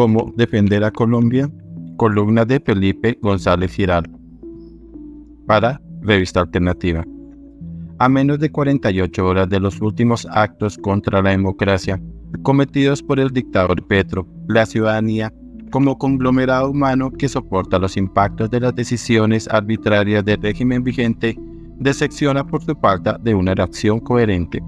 Cómo defender a Colombia, columna de Felipe González Giraldo. Para Revista Alternativa. A menos de 48 horas de los últimos actos contra la democracia cometidos por el dictador Petro, la ciudadanía, como conglomerado humano que soporta los impactos de las decisiones arbitrarias del régimen vigente, decepciona por su falta de una reacción coherente.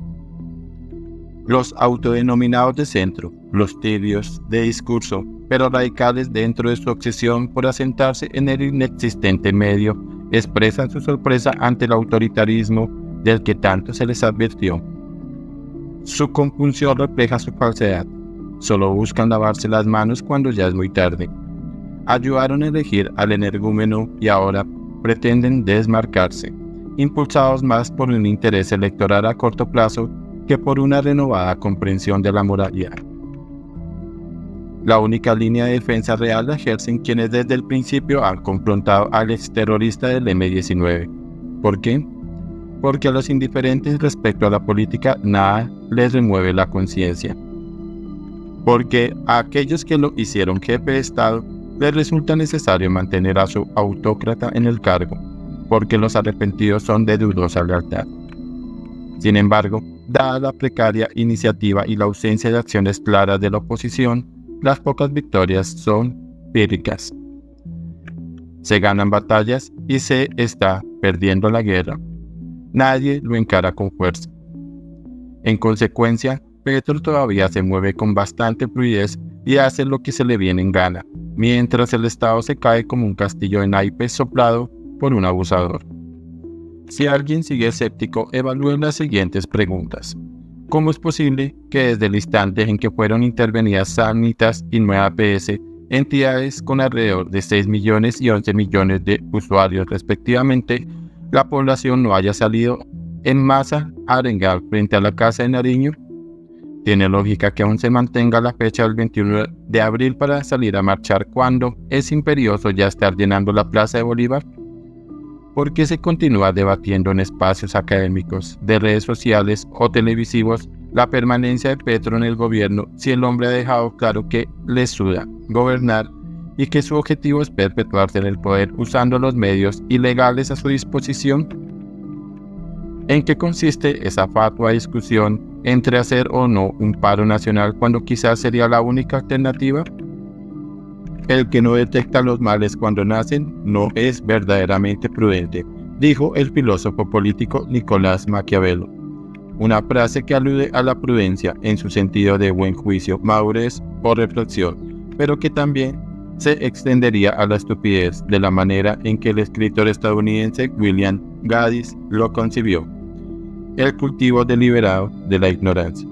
Los autodenominados de centro, los tibios de discurso, pero radicales dentro de su obsesión por asentarse en el inexistente medio, expresan su sorpresa ante el autoritarismo del que tanto se les advirtió. Su compulsión refleja su falsedad. Solo buscan lavarse las manos cuando ya es muy tarde. Ayudaron a elegir al energúmeno y ahora pretenden desmarcarse, impulsados más por un interés electoral a corto plazo que por una renovada comprensión de la moralidad. La única línea de defensa real la ejercen quienes desde el principio han confrontado al exterrorista del M-19. ¿Por qué? Porque a los indiferentes respecto a la política nada les remueve la conciencia. Porque a aquellos que lo hicieron jefe de Estado les resulta necesario mantener a su autócrata en el cargo, porque los arrepentidos son de dudosa lealtad. Sin embargo, Dada la precaria iniciativa y la ausencia de acciones claras de la oposición, las pocas victorias son píricas. Se ganan batallas y se está perdiendo la guerra. Nadie lo encara con fuerza. En consecuencia, Petro todavía se mueve con bastante fluidez y hace lo que se le viene en gana, mientras el Estado se cae como un castillo de naipes soplado por un abusador. Si alguien sigue escéptico, evalúe las siguientes preguntas. ¿Cómo es posible que desde el instante en que fueron intervenidas Sanitas y Nueva PS, entidades con alrededor de 6 millones y 11 millones de usuarios respectivamente, la población no haya salido en masa a arengar frente a la Casa de Nariño? Tiene lógica que aún se mantenga la fecha del 21 de abril para salir a marchar cuando es imperioso ya estar llenando la Plaza de Bolívar. ¿Por qué se continúa debatiendo en espacios académicos, de redes sociales o televisivos la permanencia de Petro en el gobierno si el hombre ha dejado claro que le suda gobernar y que su objetivo es perpetuarse en el poder usando los medios ilegales a su disposición? ¿En qué consiste esa fatua discusión entre hacer o no un paro nacional cuando quizás sería la única alternativa? El que no detecta los males cuando nacen no es verdaderamente prudente, dijo el filósofo político Nicolás Maquiavelo. Una frase que alude a la prudencia en su sentido de buen juicio, madurez o reflexión, pero que también se extendería a la estupidez de la manera en que el escritor estadounidense William Gaddis lo concibió. El cultivo deliberado de la ignorancia.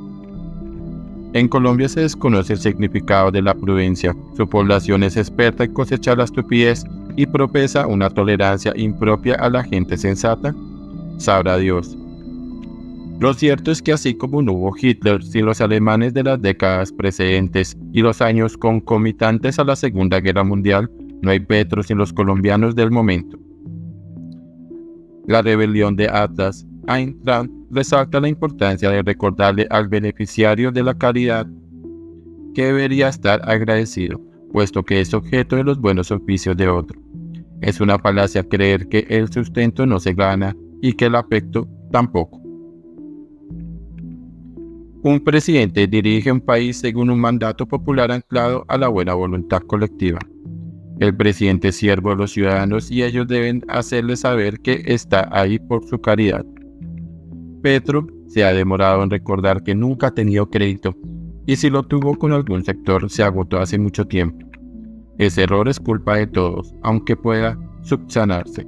En Colombia se desconoce el significado de la prudencia. Su población es experta en cosechar la estupidez y propesa una tolerancia impropia a la gente sensata. Sabrá Dios. Lo cierto es que así como no hubo Hitler sin los alemanes de las décadas precedentes y los años concomitantes a la Segunda Guerra Mundial, no hay Petro sin los colombianos del momento. La rebelión de Atlas, Eintracht resalta la importancia de recordarle al beneficiario de la caridad que debería estar agradecido, puesto que es objeto de los buenos oficios de otro. Es una falacia creer que el sustento no se gana y que el afecto tampoco. Un presidente dirige un país según un mandato popular anclado a la buena voluntad colectiva. El presidente es siervo de los ciudadanos y ellos deben hacerle saber que está ahí por su caridad. Petro se ha demorado en recordar que nunca ha tenido crédito y si lo tuvo con algún sector se agotó hace mucho tiempo. Ese error es culpa de todos, aunque pueda subsanarse.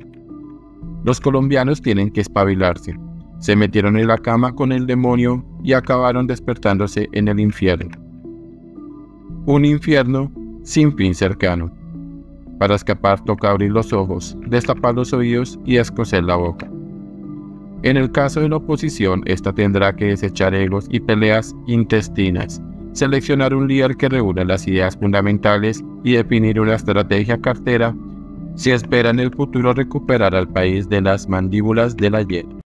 Los colombianos tienen que espabilarse. Se metieron en la cama con el demonio y acabaron despertándose en el infierno. Un infierno sin fin cercano. Para escapar toca abrir los ojos, destapar los oídos y escocer la boca. En el caso de la oposición, esta tendrá que desechar egos y peleas intestinas, seleccionar un líder que reúna las ideas fundamentales y definir una estrategia cartera si espera en el futuro recuperar al país de las mandíbulas de la hiena.